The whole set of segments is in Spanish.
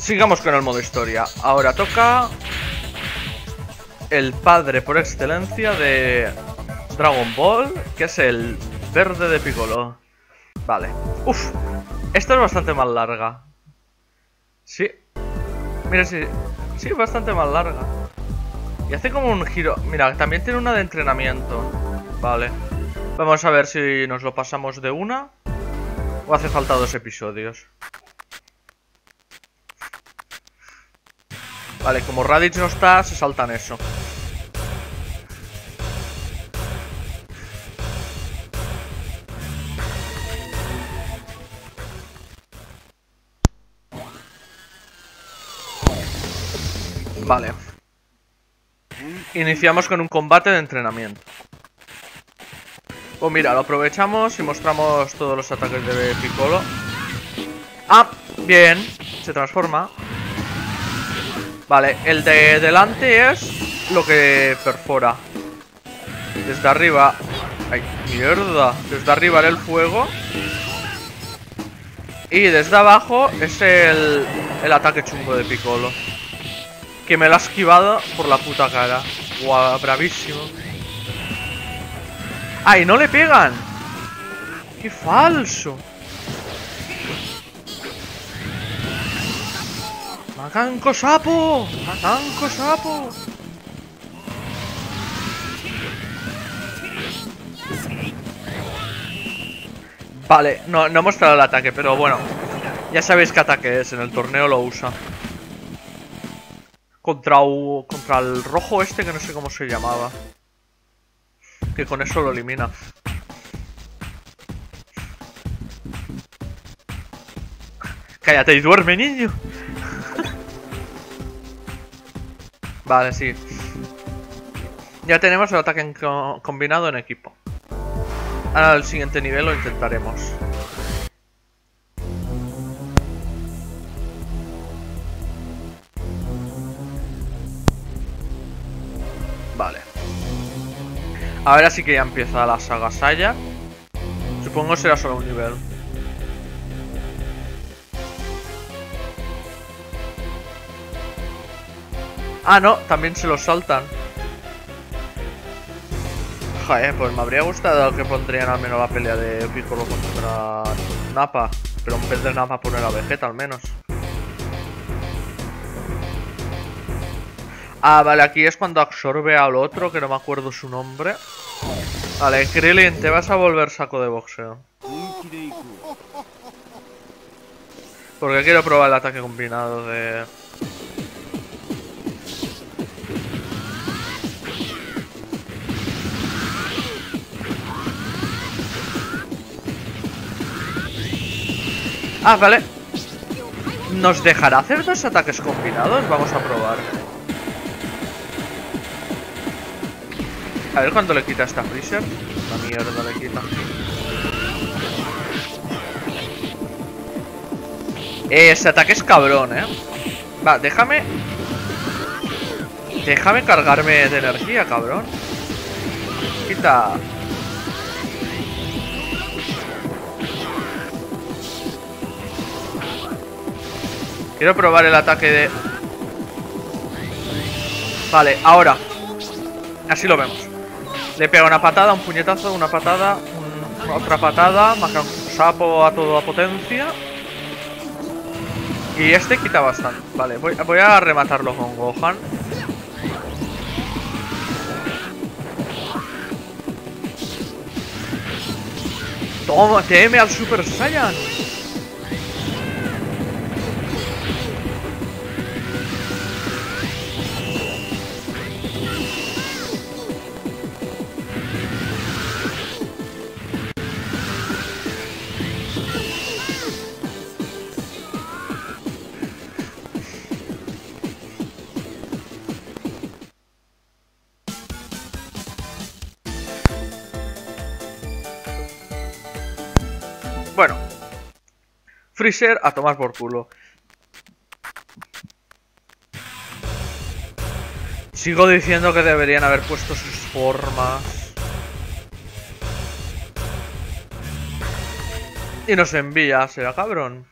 Sigamos con el modo historia. Ahora toca el padre por excelencia de Dragon Ball, que es el verde de Piccolo. Vale. Uf, esta es bastante más larga. Sí. Mira, sí. Sí, bastante más larga. Y hace como un giro. Mira, también tiene una de entrenamiento. Vale. Vamos a ver si nos lo pasamos de una. O hace falta dos episodios. Vale, como Raditz no está, se saltan eso. Vale. Iniciamos con un combate de entrenamiento. Pues mira, lo aprovechamos y mostramos todos los ataques de Piccolo. Ah, bien. Se transforma. Vale, el de delante es lo que perfora. Desde arriba... ¡Ay, mierda! Desde arriba era el fuego. Y desde abajo es el, el ataque chungo de Piccolo. Que me lo ha esquivado por la puta cara. Guau, bravísimo. ¡Ay, no le pegan! ¡Qué falso! ¡Macanco sapo! ¡Macanco sapo! Vale, no, no he mostrado el ataque, pero bueno. Ya sabéis qué ataque es, en el torneo lo usa. Contra, contra el rojo este que no sé cómo se llamaba. Que con eso lo elimina. Cállate y duerme, niño. Vale, sí. Ya tenemos el ataque combinado en equipo. Ahora el siguiente nivel lo intentaremos. Vale. Ahora sí que ya empieza la saga Saya. Supongo será solo un nivel. Ah, no, también se lo saltan. Joder, pues me habría gustado que pondrían al menos la pelea de Piccolo contra Nappa. Pero en vez de Nappa poner a Vegeta al menos. Ah, vale, aquí es cuando absorbe al otro, que no me acuerdo su nombre. Vale, Krillin, te vas a volver saco de boxeo. Porque quiero probar el ataque combinado de... Ah, vale. ¿Nos dejará hacer dos ataques combinados? Vamos a probar. A ver cuánto le quita esta Freezer. La mierda le quita. Eh, ese ataque es cabrón, eh. Va, déjame. Déjame cargarme de energía, cabrón. Quita. Quiero probar el ataque de... Vale, ahora. Así lo vemos. Le pega una patada, un puñetazo, una patada, otra patada, marca un sapo a toda potencia. Y este quita bastante. Vale, voy, voy a rematarlo con Gohan. Toma, teme al Super Saiyan. Freezer a tomar por culo. Sigo diciendo que deberían haber puesto sus formas. Y nos envía, será cabrón.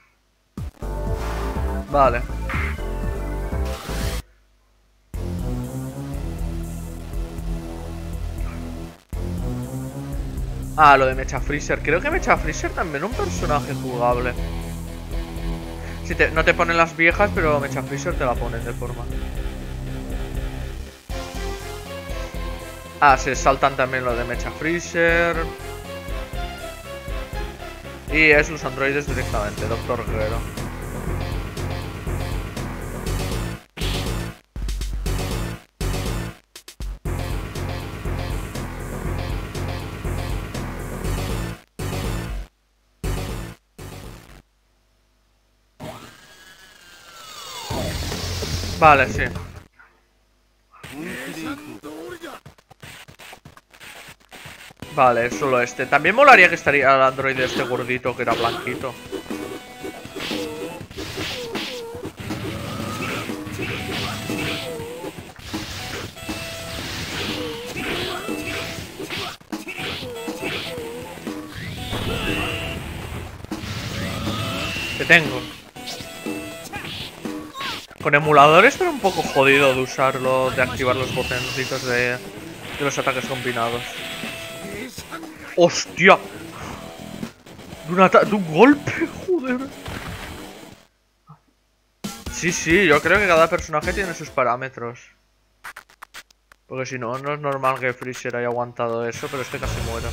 Vale. Ah, lo de Mecha Freezer. Creo que Mecha Freezer también es un personaje jugable. No te ponen las viejas, pero Mecha Freezer te la ponen de forma. Ah, se saltan también lo de Mecha Freezer. Y es los androides directamente, Doctor Guerrero. Vale, sí. Vale, solo este. También molaría que estaría el androide este gordito que era blanquito. Te tengo. Con emuladores pero un poco jodido de usarlo, de activar los botoncitos de, los ataques combinados. ¡Hostia! De un, de un golpe, joder. Sí, sí, yo creo que cada personaje tiene sus parámetros. Porque si no, no es normal que Freezer haya aguantado eso, pero este casi muere.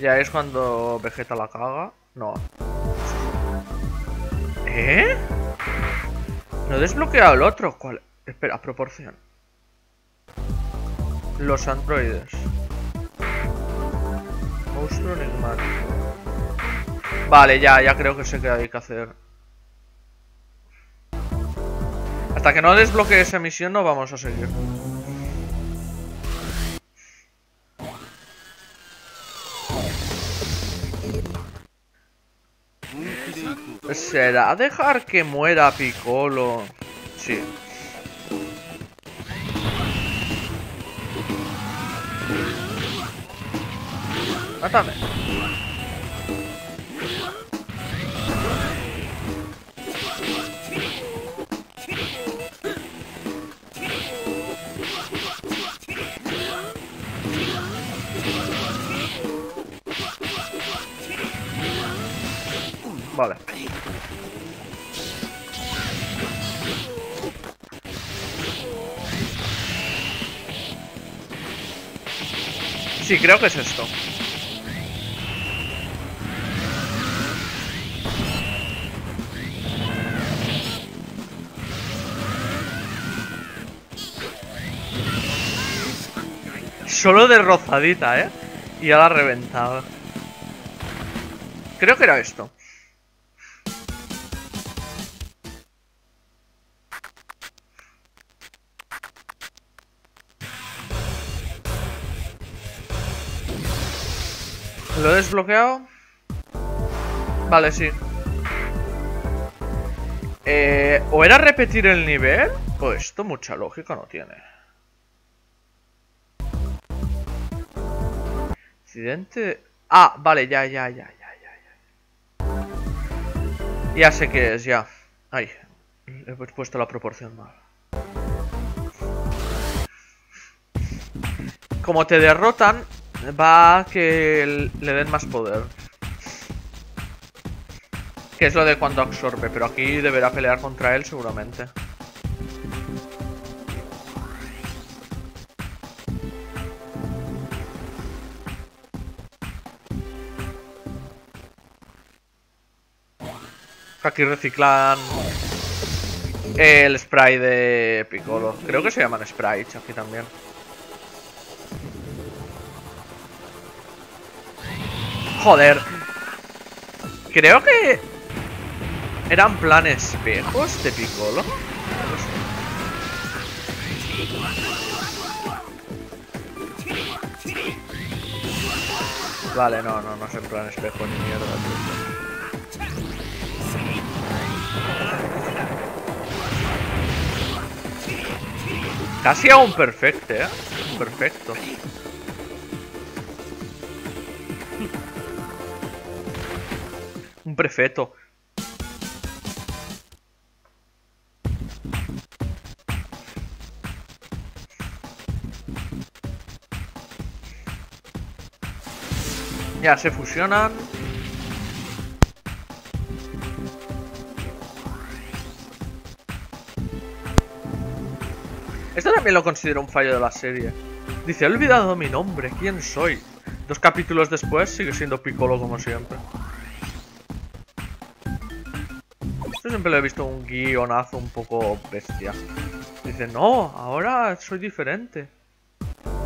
Ya es cuando Vegeta la caga. No. ¿Eh? No he desbloqueado el otro. ¿Cuál? Espera, proporción. Los androides. Monstruo enigmático. Vale, ya, ya creo que sé qué hay que hacer. Hasta que no desbloquee esa misión no vamos a seguir. ¿Será dejar que muera Piccolo? Sí. Mátame. Vale. Sí, creo que es esto. Solo de rozadita, ¿eh? Y ya la reventaba. Creo que era esto. ¿Lo he desbloqueado? Vale, sí. Eh, ¿O era repetir el nivel? Pues esto mucha lógica no tiene. Accidente... Ah, vale, ya, ya, ya, ya, ya, ya. Ya sé qué es, ya. Ay, he puesto la proporción mal. Como te derrotan, va a que le den más poder. Que es lo de cuando absorbe, pero aquí deberá pelear contra él seguramente. Aquí reciclan el spray de Piccolo. Creo que se llaman sprites aquí también. Joder. Creo que... Eran planes espejos de Piccolo. Vale, no, no, no es en plan espejo ni mierda. Casi a un perfecto, ¿eh? Perfecto. prefeto. Ya se fusionan. Esto también lo considero un fallo de la serie. Dice, he olvidado mi nombre, ¿quién soy? Dos capítulos después sigue siendo Piccolo como siempre. Siempre lo he visto un guionazo un poco bestia. Dice, no, ahora soy diferente.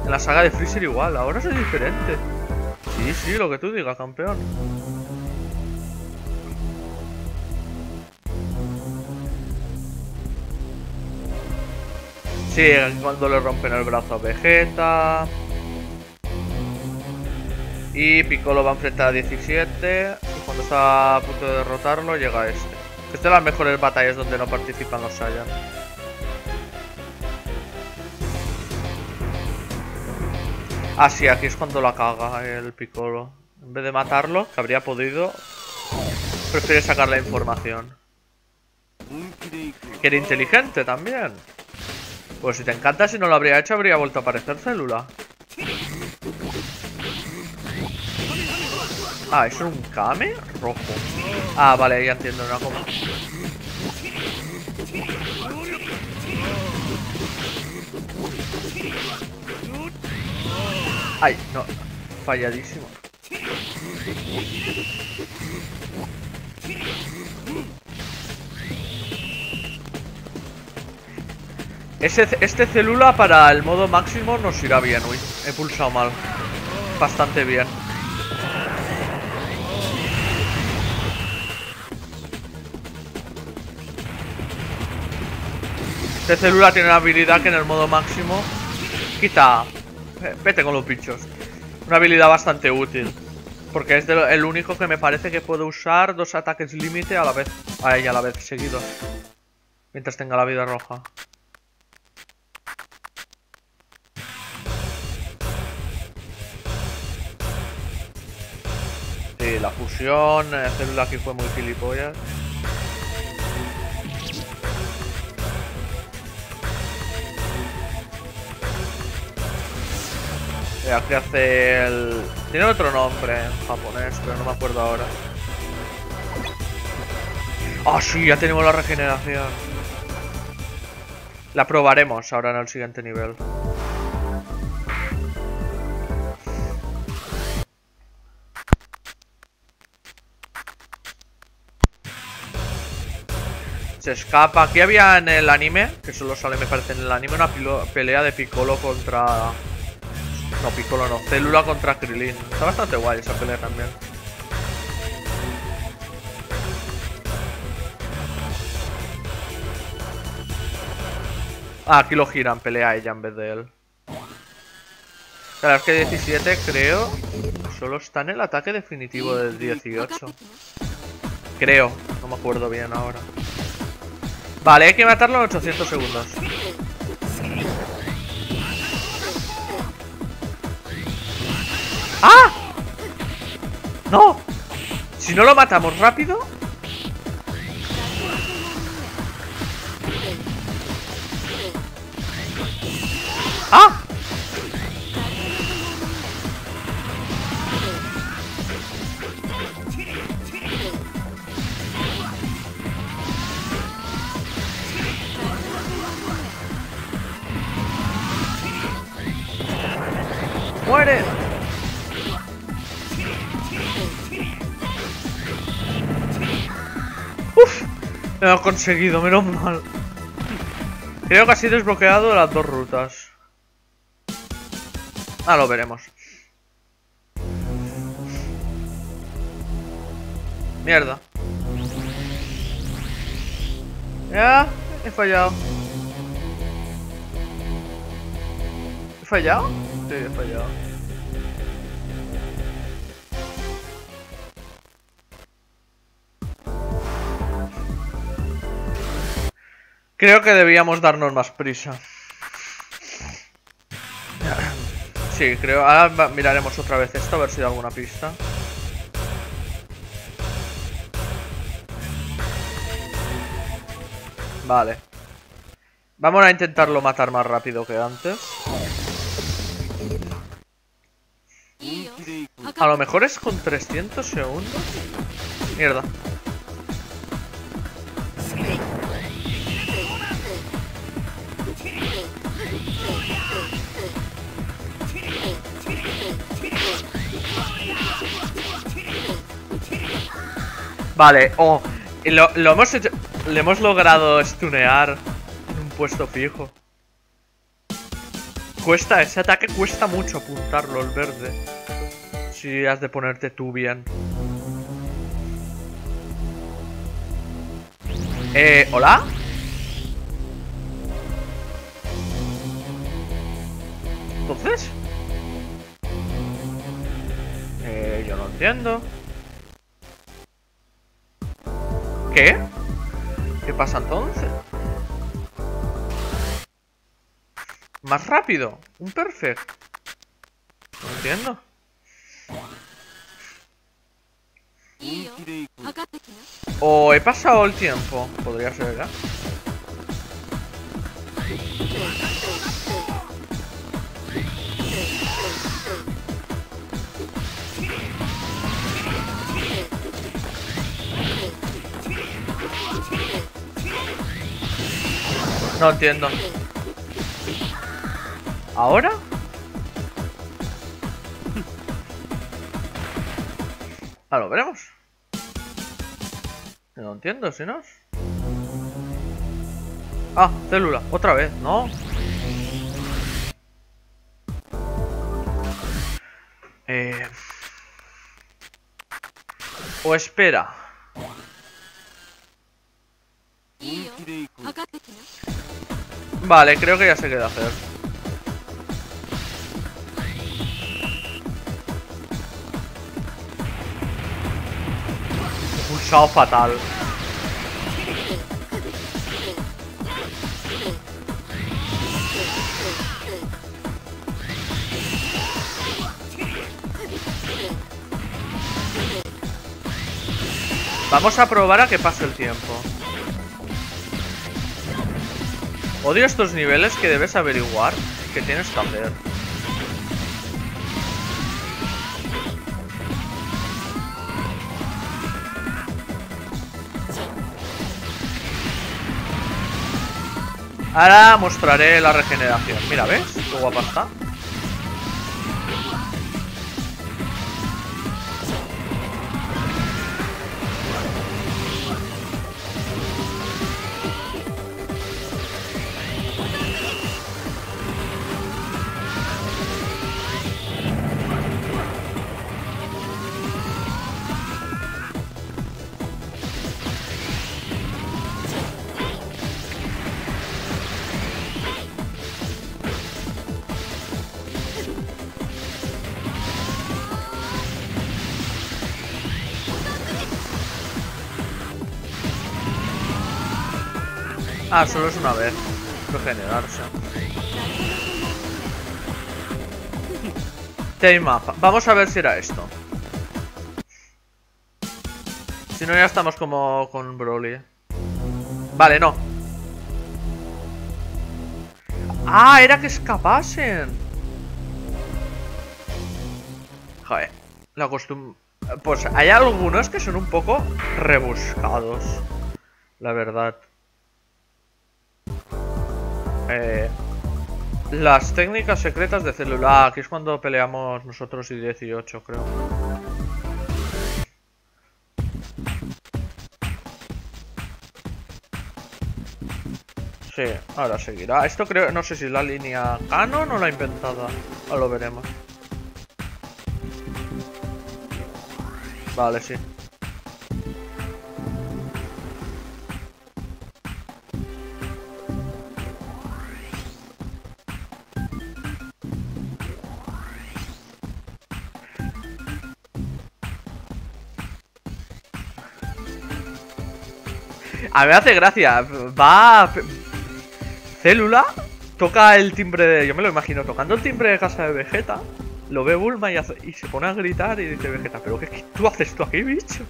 En la saga de Freezer igual, ahora soy diferente. Sí, sí, lo que tú digas, campeón. Sí, cuando le rompen el brazo a Vegeta. Y Piccolo va a enfrentar a 17. Y cuando está a punto de derrotarlo, llega este. Esta es las mejores batallas donde no participan los Saiyan. Ah, sí, aquí es cuando la caga el Piccolo. En vez de matarlo, que habría podido, prefiere sacar la información. Que era inteligente también. Pues si te encanta, si no lo habría hecho, habría vuelto a aparecer célula. Ah, ¿es un Kame? Rojo. Ah, vale, ya entiendo, una como... Ay, no. Falladísimo. este célula para el modo máximo nos irá bien. Uy, he pulsado mal. Bastante bien. Este célula tiene una habilidad que en el modo máximo quita Vete con los bichos. Una habilidad bastante útil. Porque es el único que me parece que puede usar dos ataques límite a la vez. A ella a la vez, seguidos. Mientras tenga la vida roja. Sí, la fusión, eh, célula aquí fue muy gilipollas. Que hace el... Tiene otro nombre en japonés, pero no me acuerdo ahora. ¡Ah, sí! Ya tenemos la regeneración. La probaremos ahora en el siguiente nivel. Se escapa. Aquí había en el anime, que solo sale me parece en el anime, una pelea de Piccolo contra no, Piccolo no. Célula contra Krilin. Está bastante guay esa pelea también. Ah, aquí lo giran, pelea ella en vez de él. Claro, es que 17 creo solo está en el ataque definitivo del 18. Creo, no me acuerdo bien ahora. Vale, hay que matarlo en 800 segundos. ¡Ah! ¡No! Si no lo matamos rápido... ¡Ah! ¡Muere! Lo he conseguido, menos mal. Creo que así desbloqueado las dos rutas. Ah, lo veremos. Mierda. Ya, he fallado. ¿He fallado? Sí, he fallado. Creo que debíamos darnos más prisa. Sí, creo... Ahora miraremos otra vez esto, a ver si da alguna pista. Vale. Vamos a intentarlo matar más rápido que antes. A lo mejor es con 300 segundos. Mierda. Vale, oh, lo, lo hemos hecho, le hemos logrado stunear en un puesto fijo. Cuesta, ese ataque cuesta mucho apuntarlo el verde. Si has de ponerte tú bien. Eh, ¿hola? ¿Entonces? Eh, yo no entiendo. ¿Qué? ¿Qué pasa entonces? Más rápido. Un perfect. No entiendo. O he pasado el tiempo. Podría ser, ¿verdad? No entiendo. ¿Ahora? Ah, lo veremos. No entiendo, si no. Ah, célula, otra vez, ¿no? Eh... O espera. Vale, creo que ya sé qué hacer. Pulsado fatal. Vamos a probar a que pase el tiempo. Odio estos niveles que debes averiguar que tienes que hacer. Ahora mostraré la regeneración. Mira, ¿ves? Qué guapa está. Ah, solo es una vez. Regenerarse. Time map. Vamos a ver si era esto. Si no, ya estamos como con Broly. Vale, no. Ah, era que escapasen. Joder. La costumbre... Pues hay algunos que son un poco rebuscados. La verdad. Eh, las técnicas secretas de célula. aquí es cuando peleamos nosotros y 18, creo. Sí, ahora seguirá. Esto creo, no sé si es la línea canon o la inventada. Ahora lo veremos. Vale, sí. Me hace gracia. Va. Célula. Toca el timbre de. Yo me lo imagino tocando el timbre de casa de Vegeta. Lo ve Bulma y, se pone a gritar y dice Vegeta, ¿pero qué, tú haces tú aquí, bicho?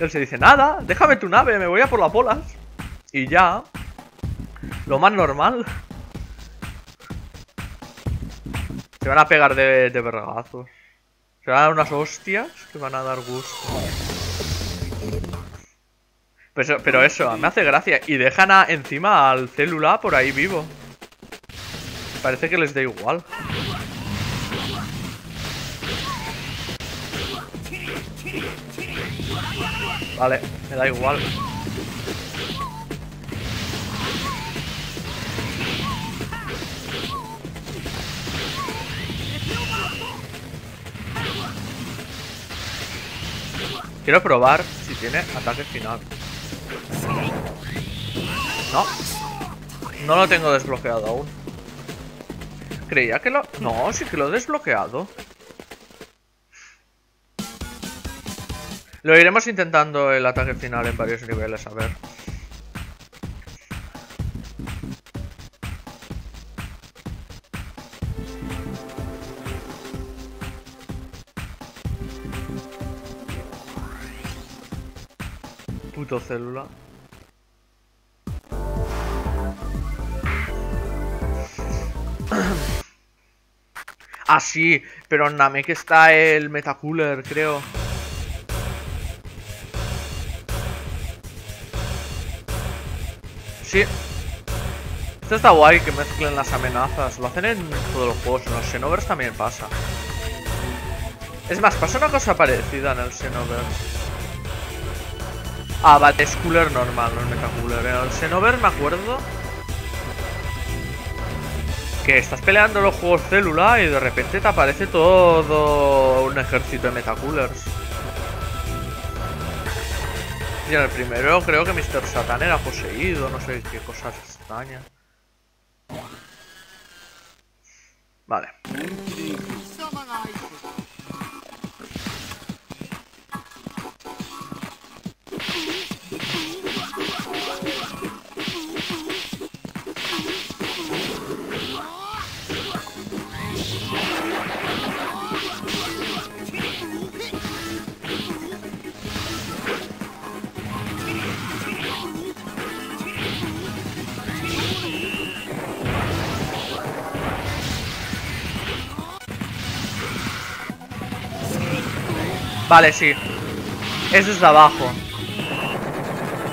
él se dice, nada, déjame tu nave, me voy a por las bolas. Y ya. Lo más normal. Se van a pegar de, de vergazos. Se van a dar unas hostias que van a dar gusto. Pero, eso, me hace gracia. Y dejan encima al célula por ahí vivo. Parece que les da igual. Vale, me da igual. Quiero probar si tiene ataque final. No. No lo tengo desbloqueado aún. Creía que lo... No, sí que lo he desbloqueado. Lo iremos intentando el ataque final en varios niveles, a ver. Puto célula. Ah, sí, pero en Namek está el Metacooler, creo. Sí. Esto está guay que mezclen las amenazas. Lo hacen en todos los juegos. En los Xenoverse también pasa. Es más, pasa una cosa parecida en el Xenoverse. Ah, vale, es cooler normal, no es metacooler. En el Xenoverse me acuerdo que estás peleando los juegos célula y de repente te aparece todo un ejército de metacoolers. Y en el primero creo que Mr. Satan era poseído, no sé qué cosas extrañas. Vale. Vale, sí. Eso es de abajo.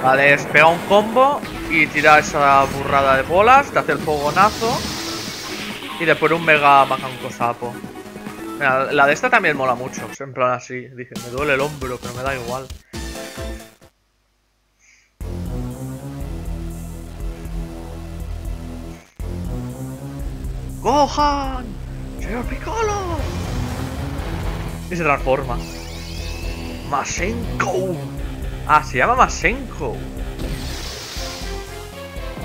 Vale, es pegar un combo y tirar esa burrada de bolas, te hace el fogonazo y después un mega macanco sapo. Mira, la de esta también mola mucho, en plan así. Dije, me duele el hombro, pero me da igual. ¡Gohan! ¡Señor Piccolo! Y se transforma. Masenko. Ah, se llama Masenko.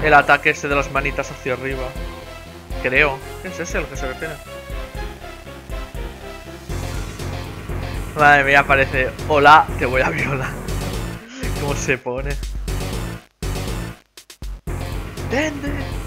El ataque ese de las manitas hacia arriba. Creo. ¿Qué es ese el que se refiere? Madre mía, aparece. Hola, te voy a violar. ¿Cómo se pone? ¡Dende!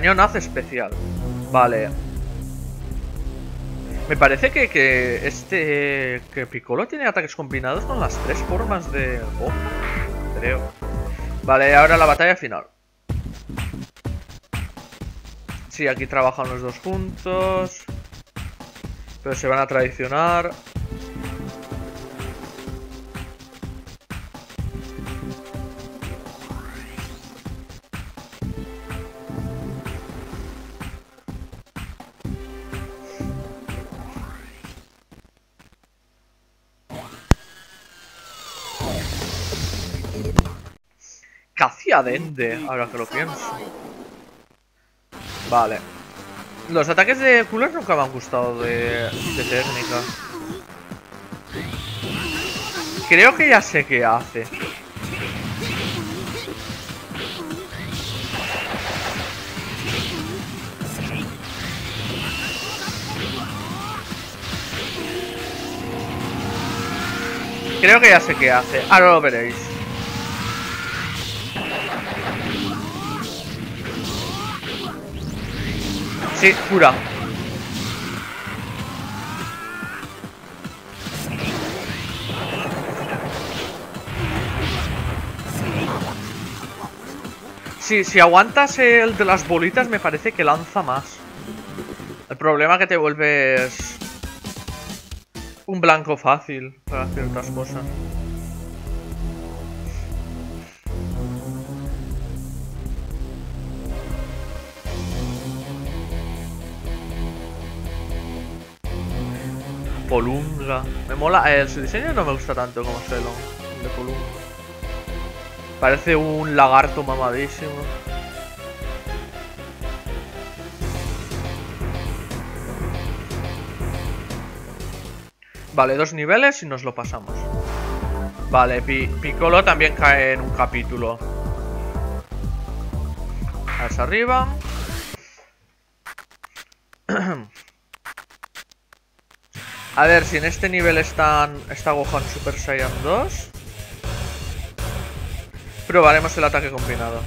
Cañón hace especial. Vale. Me parece que, que este... Que Piccolo tiene ataques combinados con las tres formas de Gohan. Creo. Vale, ahora la batalla final. Sí, aquí trabajan los dos juntos. Pero se van a traicionar. Dende, ahora que lo pienso. Vale. Los ataques de Cooler nunca me han gustado de, de técnica. Creo que ya sé qué hace. Creo que ya sé qué hace. Ahora lo veréis. Sí, cura. Sí, si aguantas el de las bolitas me parece que lanza más. El problema es que te vuelves un blanco fácil para ciertas cosas. Polunga. Me mola. Eh, su diseño no me gusta tanto como Celon de Polunga. Parece un lagarto mamadísimo. Vale, dos niveles y nos lo pasamos. Vale, Piccolo también cae en un capítulo. Hacia arriba. A ver, si en este nivel están, está Gohan Super Saiyan 2. Probaremos el ataque combinado.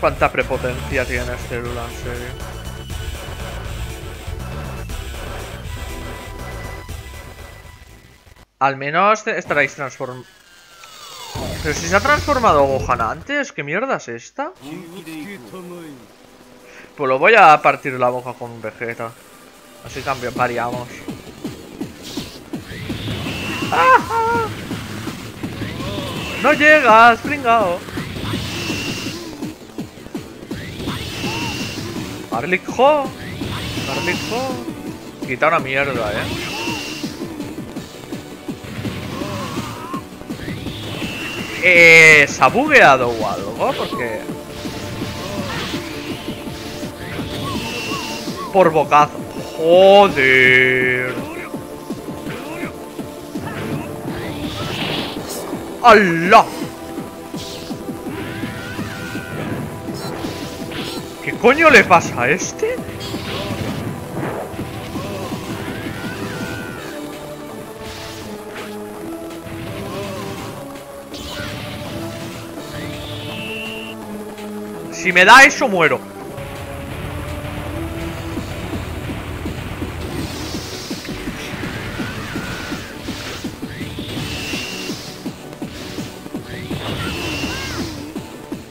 Cuánta prepotencia tiene este célula, en serio. Al menos estaréis transformados. Pero si se ha transformado Gohan antes, ¿qué mierda es esta? Pues lo voy a partir la boca con Vegeta. Así cambio, variamos. ¡No llegas, pringao! Garlic Ho. Garlic Ho. Quita una mierda, eh. Eh, ¿Se ha bugueado o algo? Porque... Por bocazo. Joder. ¡Allah! ¿Qué coño le pasa a este? Si me da eso, muero.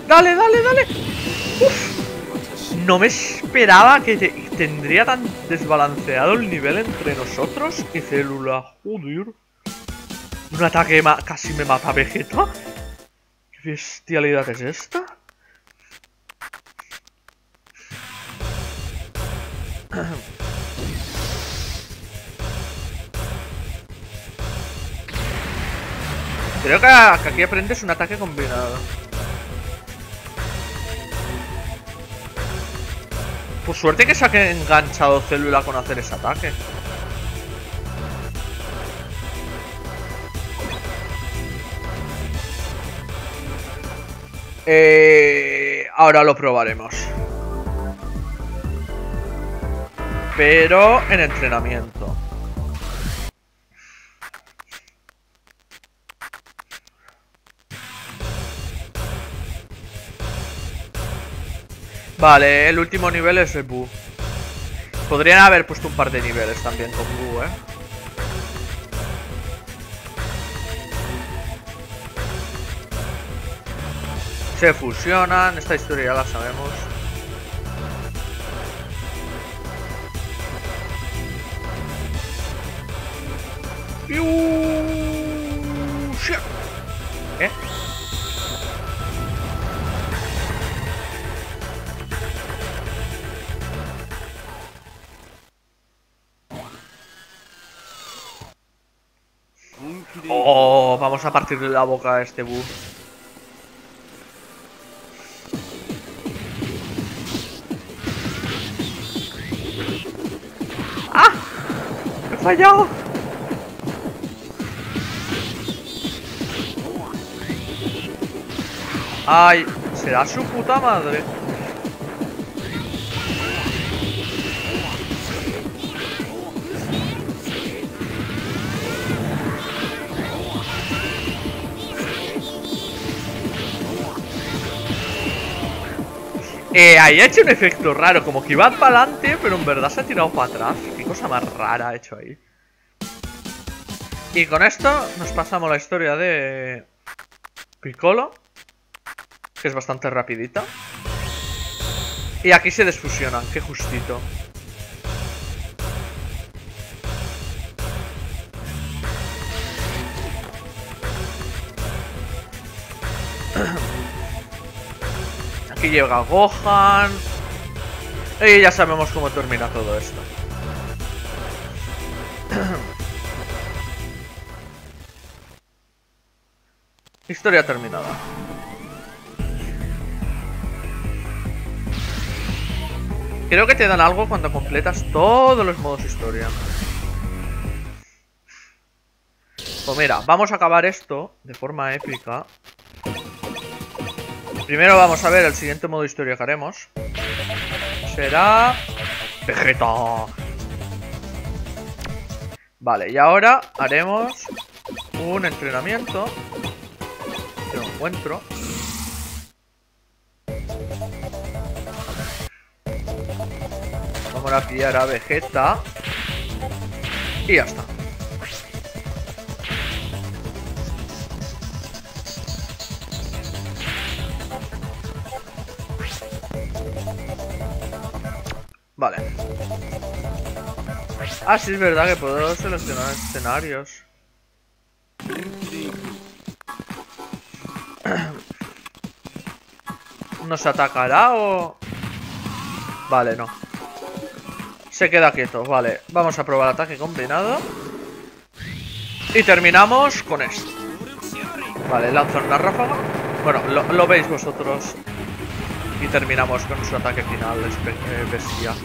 Dale, dale, dale. No me esperaba que tendría tan desbalanceado el nivel entre nosotros y Célula. Joder. Un ataque casi me mata Vegeta. ¿Qué bestialidad es esta? Creo que aquí aprendes un ataque combinado. Por suerte que se ha enganchado Célula con hacer ese ataque. Eh, ahora lo probaremos. Pero en entrenamiento. Vale, el último nivel es el Buu. Podrían haber puesto un par de niveles también con Buu, ¿eh? Se fusionan, esta historia ya la sabemos. ¿Eh? Vamos a partir de la boca a este bus. ¡Ah! ¡He fallado! ¡Ay! ¿Será su puta madre? Eh, ahí ha hecho un efecto raro, como que iba para adelante, pero en verdad se ha tirado para atrás. Qué cosa más rara ha hecho ahí. Y con esto nos pasamos la historia de Piccolo, que es bastante rapidita. Y aquí se desfusionan, qué justito. Llega Gohan. Y ya sabemos cómo termina todo esto. Historia terminada. Creo que te dan algo cuando completas todos los modos historia. Pues mira, vamos a acabar esto de forma épica. Primero vamos a ver el siguiente modo historia que haremos. Será... Vegeta. Vale, y ahora haremos un entrenamiento. Lo encuentro. Vamos a pillar a Vegeta. Y ya está. Ah, sí, es verdad que puedo seleccionar escenarios. ¿Nos atacará o...? Vale, no. Se queda quieto, vale. Vamos a probar ataque combinado. Y terminamos con esto. Vale, lanza una ráfaga. Bueno, lo, veis vosotros. Y terminamos con su ataque final, eh, bestia.